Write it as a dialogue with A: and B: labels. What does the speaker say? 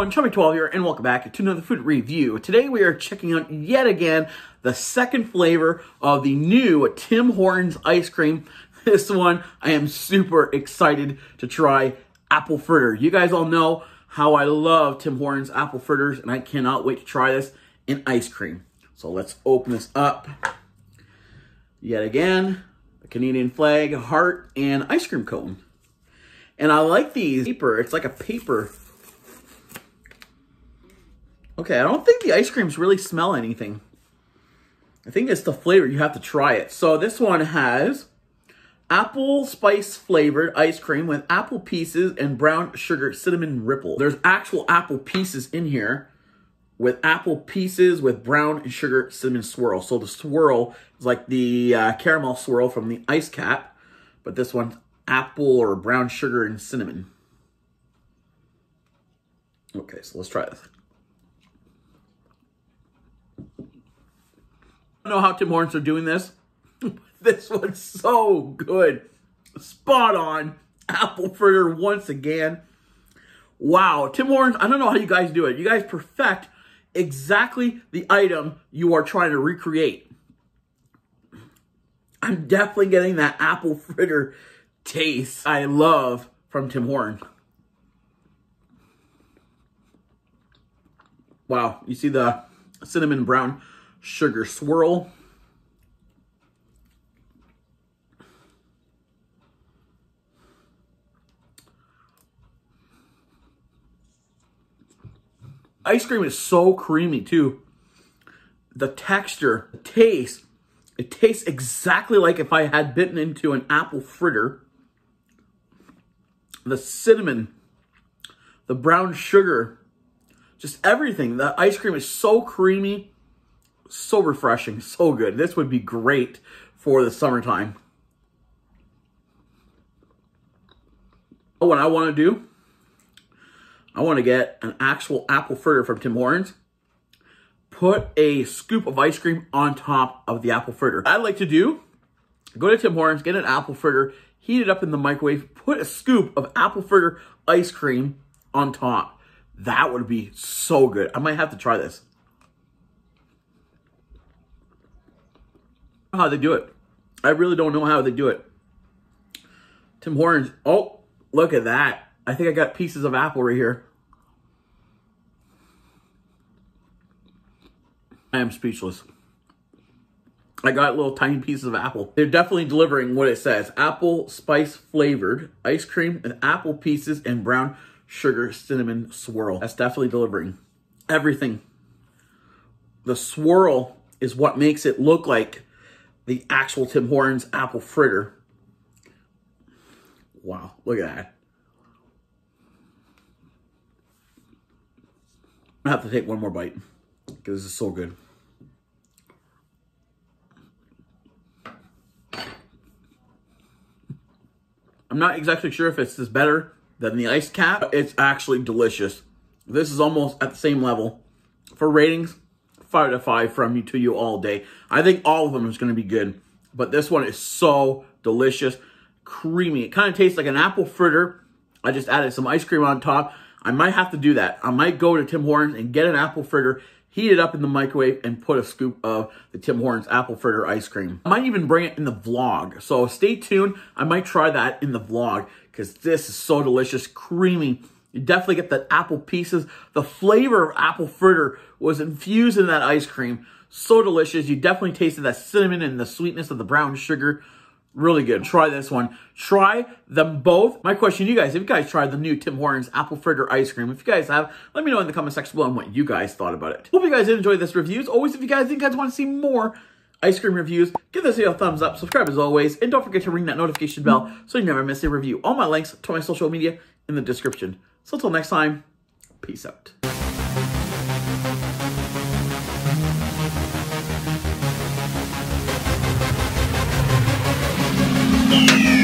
A: everyone, Chathamboy12 here, and welcome back to another food review. Today we are checking out yet again the second flavor of the new Tim Hortons ice cream. This one I am super excited to try apple fritter. You guys all know how I love Tim Hortons apple fritters, and I cannot wait to try this in ice cream. So let's open this up. Yet again, the Canadian flag, heart, and ice cream cone. And I like these paper. It's like a paper Okay, I don't think the ice creams really smell anything. I think it's the flavor. You have to try it. So this one has apple spice flavored ice cream with apple pieces and brown sugar cinnamon ripple. There's actual apple pieces in here with apple pieces with brown sugar cinnamon swirl. So the swirl is like the uh, caramel swirl from the Iced Capp, but this one's apple or brown sugar and cinnamon. Okay, so let's try this. I don't know how Tim Hortons are doing this. this one's so good. Spot on. Apple fritter once again. Wow. Tim Hortons, I don't know how you guys do it. You guys perfect exactly the item you are trying to recreate. I'm definitely getting that apple fritter taste I love from Tim Hortons. Wow. You see the cinnamon brown sugar swirl. Ice cream is so creamy too. The texture, the taste, it tastes exactly like if I had bitten into an apple fritter. The cinnamon, the brown sugar, just everything. The ice cream is so creamy so refreshing, so good. This would be great for the summertime. Oh, what I want to do, I want to get an actual apple fritter from Tim Hortons. Put a scoop of ice cream on top of the apple fritter. I'd like to do, go to Tim Hortons, get an apple fritter, heat it up in the microwave, put a scoop of apple fritter ice cream on top. That would be so good. I might have to try this. How they do it. I really don't know how they do it. Tim Hortons. Oh, look at that. I think I got pieces of apple right here. I am speechless. I got little tiny pieces of apple. They're definitely delivering what it says. Apple spice flavored ice cream with apple pieces and brown sugar cinnamon swirl. That's definitely delivering everything. The swirl is what makes it look like the actual Tim Hortons apple fritter. Wow, look at that. I have to take one more bite because this is so good. I'm not exactly sure if it's this better than the Iced Capp. It's actually delicious. This is almost at the same level. For ratings, five to five from you to you all day. I think all of them is going to be good, but this one is so delicious, creamy. It kind of tastes like an apple fritter. I just added some ice cream on top. I might have to do that. I might go to Tim Hortons and get an apple fritter, heat it up in the microwave, and put a scoop of the Tim Hortons apple fritter ice cream. I might even bring it in the vlog. So stay tuned. I might try that in the vlog because this is so delicious, creamy, you definitely get the apple pieces. The flavor of apple fritter was infused in that ice cream. So delicious. You definitely tasted that cinnamon and the sweetness of the brown sugar. Really good. Try this one. Try them both. My question to you guys, if you guys tried the new Tim Hortons apple fritter ice cream, if you guys have, let me know in the comment section below what you guys thought about it. Hope you guys enjoyed this review. As always, if you guys think you guys want to see more ice cream reviews, give this video a thumbs up, subscribe as always, and don't forget to ring that notification bell so you never miss a review. All my links to my social media in the description. So until next time, peace out.
B: Yeah.